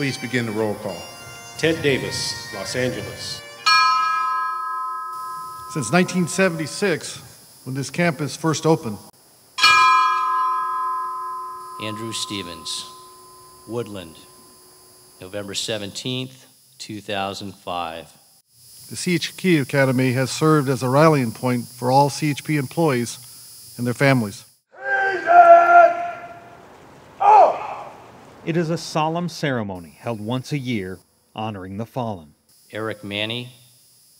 Please begin the roll call. Ted Davis, Los Angeles. Since 1976, when this campus first opened, Andrew Stevens, Woodland, November 17th, 2005. the CHP Academy has served as a rallying point for all CHP employees and their families. It is a solemn ceremony held once a year honoring the fallen. Eric Manny,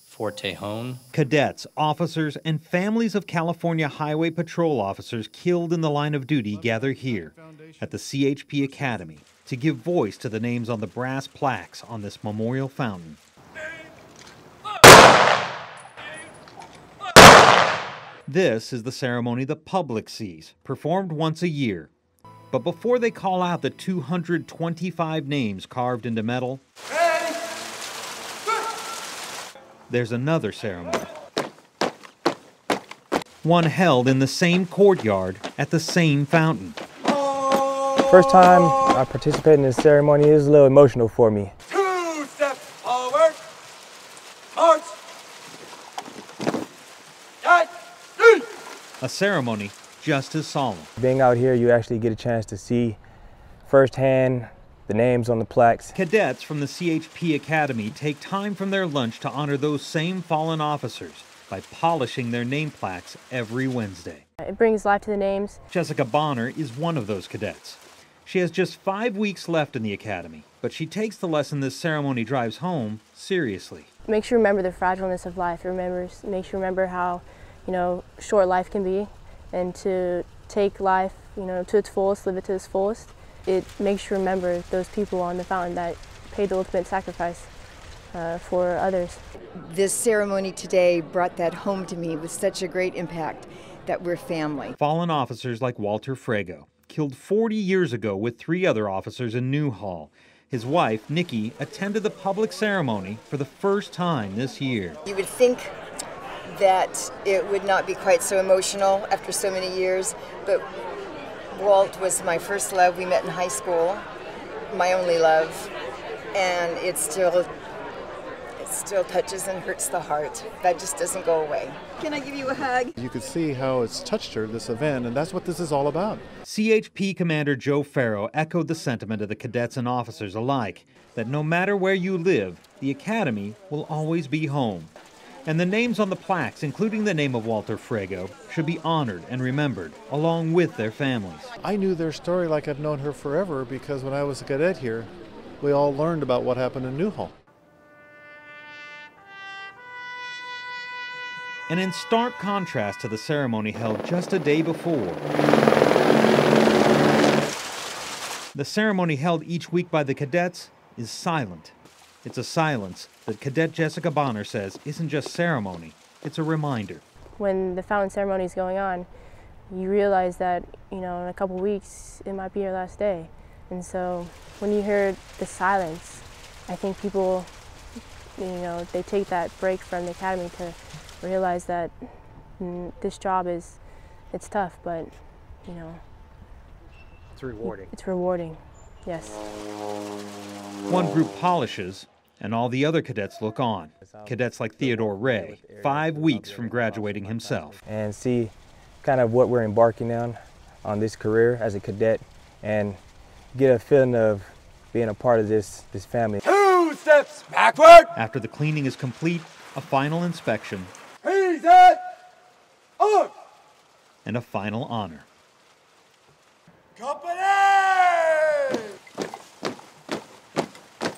Fort Tejon, Cadets, officers, and families of California Highway Patrol officers killed in the line of duty gather here at the CHP Academy to give voice to the names on the brass plaques on this memorial fountain. This is the ceremony the public sees, performed once a year. But before they call out the 225 names carved into metal, there's another ceremony. One held in the same courtyard at the same fountain. First time I participated in this ceremony, it was a little emotional for me. Two steps forward. March. Right. Three. A ceremony just as solemn. Being out here, you actually get a chance to see firsthand the names on the plaques. Cadets from the CHP Academy take time from their lunch to honor those same fallen officers by polishing their name plaques every Wednesday. It brings life to the names. Jessica Bonner is one of those cadets. She has just five weeks left in the academy, but she takes the lesson this ceremony drives home seriously. It makes you remember the fragileness of life. It remembers, makes you remember how, you know, short life can be, and to take life, you know, to its fullest, live it to its fullest. It makes you remember those people on the fountain that paid the ultimate sacrifice uh, for others. This ceremony today brought that home to me with such a great impact that we're family. Fallen officers like Walter Frago, killed 40 years ago with three other officers in Newhall. His wife, Nikki, attended the public ceremony for the first time this year. You would think that it would not be quite so emotional after so many years, but Walt was my first love. We met in high school, my only love, and it still it still touches and hurts the heart. That just doesn't go away. Can I give you a hug? You could see how it's touched her, this event, and that's what this is all about. CHP Commander Joe Farrow echoed the sentiment of the cadets and officers alike that no matter where you live, the Academy will always be home. And the names on the plaques, including the name of Walter Frago, should be honored and remembered, along with their families. I knew their story like I've known her forever because when I was a cadet here, we all learned about what happened in Newhall. And in stark contrast to the ceremony held just a day before, the ceremony held each week by the cadets is silent. It's a silence that Cadet Jessica Bonner says isn't just ceremony, it's a reminder. When the fountain ceremony is going on, you realize that, you know, in a couple weeks it might be your last day. And so when you hear the silence, I think people, you know, they take that break from the academy to realize that mm, this job is, it's tough, but, you know, It's rewarding. it's rewarding. Yes. One group polishes, and all the other cadets look on. Cadets like Theodore Ray, five weeks from graduating himself. And see kind of what we're embarking on on this career as a cadet and get a feeling of being a part of this, this family. Two steps backward. After the cleaning is complete, a final inspection, Reset. On. and a final honor. Company.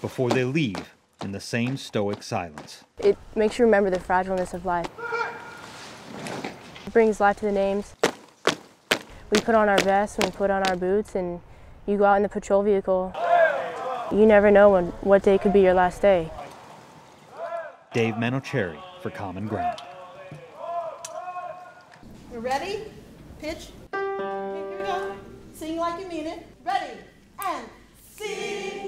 Before they leave in the same stoic silence. It makes you remember the fragileness of life. It brings life to the names. We put on our vests and we put on our boots and you go out in the patrol vehicle. You never know when, what day could be your last day. Dave Manoucheri for Common Ground. You ready? Pitch. Here we go. Sing like you mean it. Ready. And sing for joy.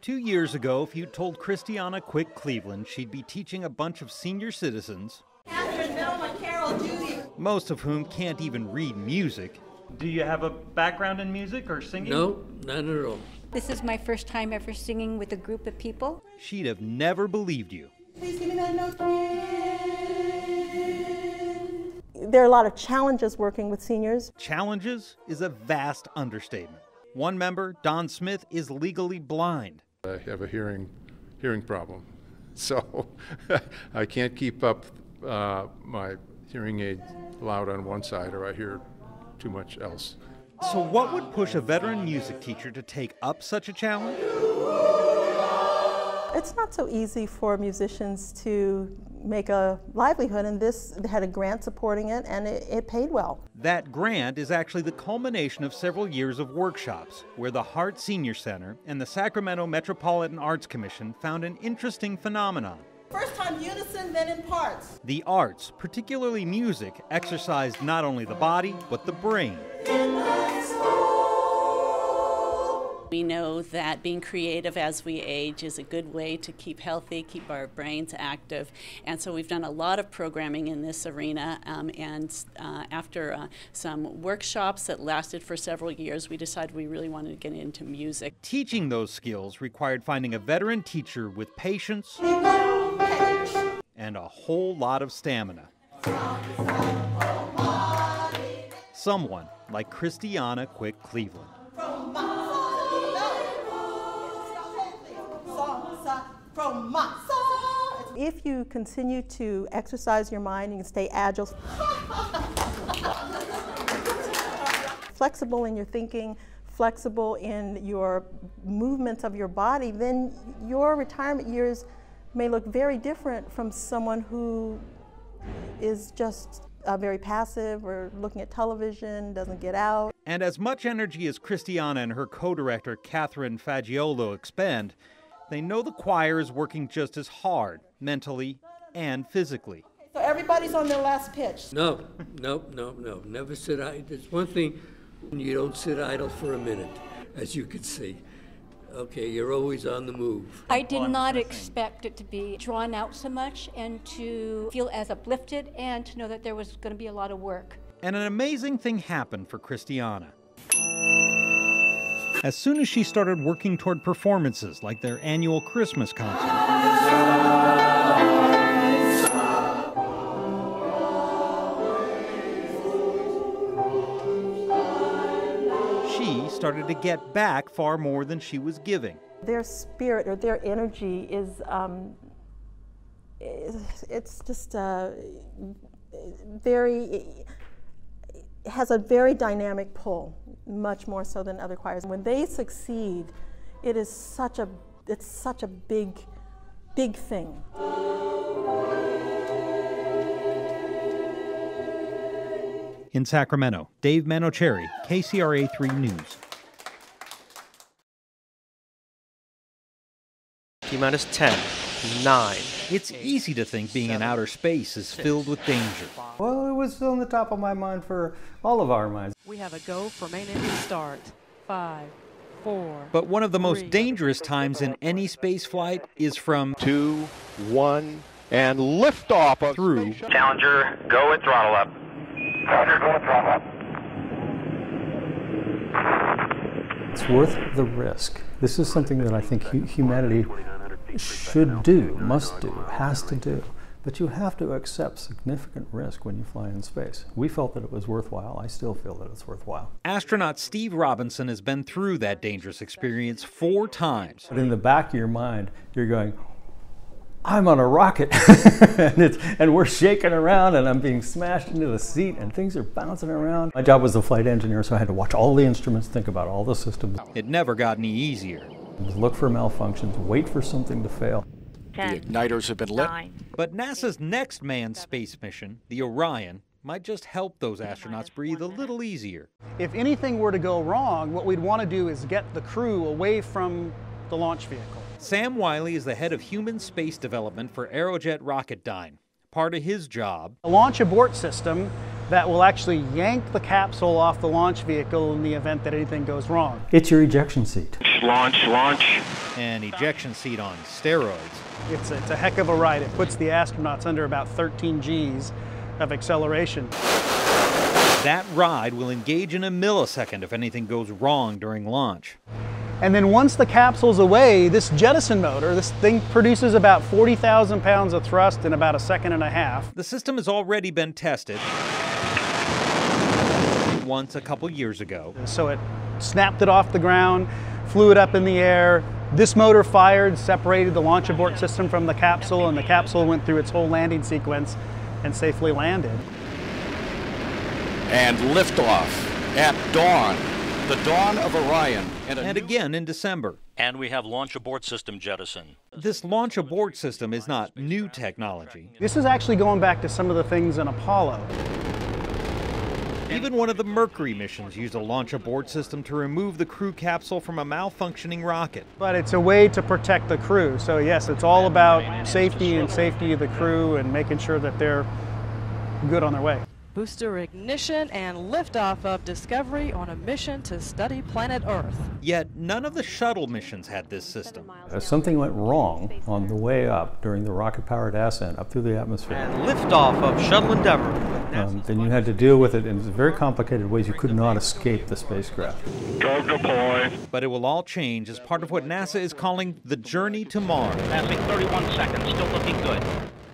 Two years ago, if you'd told Christiana Quick Cleveland she'd be teaching a bunch of senior citizens, Catherine, Velma, Carol, Judy. most of whom can't even read music. Do you have a background in music or singing? No, not at all. This is my first time ever singing with a group of people. She'd have never believed you. Please give me that note. There are a lot of challenges working with seniors. Challenges is a vast understatement. One member, Don Smith, is legally blind. I have a hearing hearing problem, so I can't keep up uh, my hearing aid loud on one side, or I hear too much else. So, what would push a veteran music teacher to take up such a challenge? It's not so easy for musicians to make a livelihood, and this had a grant supporting it, and it, it, paid well. That grant is actually the culmination of several years of workshops where the Hart Senior Center and the Sacramento Metropolitan Arts Commission found an interesting phenomenon. First time unison, then in parts. The arts, particularly music, exercised not only the body, but the brain. We know that being creative as we age is a good way to keep healthy, keep our brains active. And so we've done a lot of programming in this arena. Um, and uh, after uh, some workshops that lasted for several years, we decided we really wanted to get into music. Teaching those skills required finding a veteran teacher with patience and a whole lot of stamina. Someone like Christiana Quick Cleveland. If you continue to exercise your mind, you can stay agile, flexible in your thinking, flexible in your movements of your body, then your retirement years may look very different from someone who is just uh, very passive or looking at television, doesn't get out. And as much energy as Christiana and her co director, Catherine Fagiolo, expend, they know the choir is working just as hard, mentally and physically. So everybody's on their last pitch. No, no, no, no. Never sit idle. There's one thing, you don't sit idle for a minute, as you can see. Okay, you're always on the move. I did not expect it to be drawn out so much and to feel as uplifted and to know that there was going to be a lot of work. And an amazing thing happened for Christiana. As soon as she started working toward performances like their annual Christmas concert, she started to get back far more than she was giving. Their spirit or their energy is, um, it's just uh, very, has a very dynamic pull much more so than other choirs. When they succeed, it is such a it's such a big big thing. In Sacramento, Dave Manoucheri, KCRA 3 News. T minus 10, 9. It's easy to think being in outer space is filled with danger. Well, it was on the top of my mind for all of our minds. We have a go for main engine start. Five, four. But one of the most dangerous times in any space flight is from two, one, and liftoff of through Challenger, go with throttle up. Challenger, go with throttle up. It's worth the risk. This is something that I think humanity should do, must do, has to do. But you have to accept significant risk when you fly in space. We felt that it was worthwhile. I still feel that it's worthwhile. Astronaut Steve Robinson has been through that dangerous experience four times. But in the back of your mind, you're going, I'm on a rocket and, and, we're shaking around and I'm being smashed into the seat and things are bouncing around. My job was a flight engineer, so I had to watch all the instruments, think about all the systems. It never got any easier. Look for malfunctions, wait for something to fail. Ten, the igniters have been lit. Nine. But NASA's next manned space mission, the Orion, might just help those astronauts breathe a little easier. If anything were to go wrong, what we'd want to do is get the crew away from the launch vehicle. Sam Wiley is the head of human space development for Aerojet Rocketdyne. Part of his job, a launch abort system that will actually yank the capsule off the launch vehicle in the event that anything goes wrong. It's your ejection seat. Launch, launch. An ejection seat on steroids. It's a, it's a heck of a ride. It puts the astronauts under about 13 Gs of acceleration. That ride will engage in a millisecond if anything goes wrong during launch. And then once the capsule's away, this jettison motor, this thing produces about 40,000 pounds of thrust in about a second and a half. The system has already been tested once a couple years ago. So it snapped it off the ground, flew it up in the air. This motor fired, separated the launch abort system from the capsule, and the capsule went through its whole landing sequence and safely landed. And liftoff at dawn, the dawn of Orion. And, and again in December. And we have launch abort system jettison. This launch abort system is not new technology. This is actually going back to some of the things in Apollo. Even one of the Mercury missions used a launch abort system to remove the crew capsule from a malfunctioning rocket. But it's a way to protect the crew. So, yes, it's all about safety and safety of the crew and making sure that they're good on their way. Booster ignition and liftoff of Discovery on a mission to study planet Earth. Yet none of the shuttle missions had this system. If something went wrong on the way up during the rocket powered ascent up through the atmosphere, and liftoff of Shuttle Endeavour. Um, then you had to deal with it in very complicated ways. You could not escape the spacecraft. Go deploy. But it will all change as part of what NASA is calling the journey to Mars. Passing 31 seconds, still looking good.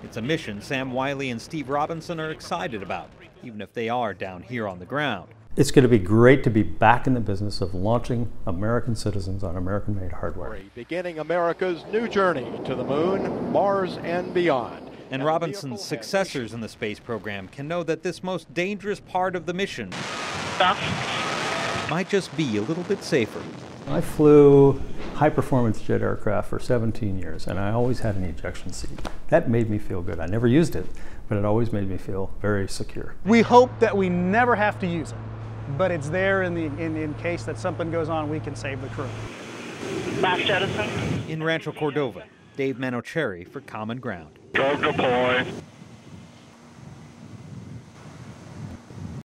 It's a mission Sam Wiley and Steve Robinson are excited about, even if they are down here on the ground. It's going to be great to be back in the business of launching American citizens on American made hardware. Beginning America's new journey to the moon, Mars, and beyond. And Robinson's successors in the space program can know that this most dangerous part of the mission might just be a little bit safer. I flew high performance jet aircraft for 17 years and I always had an ejection seat. That made me feel good. I never used it, but it always made me feel very secure. We hope that we never have to use it, but it's there in, the, in, in case that something goes on, we can save the crew. Last jettison. In Rancho Cordova, Dave Manoucheri for Common Ground. Go deploy.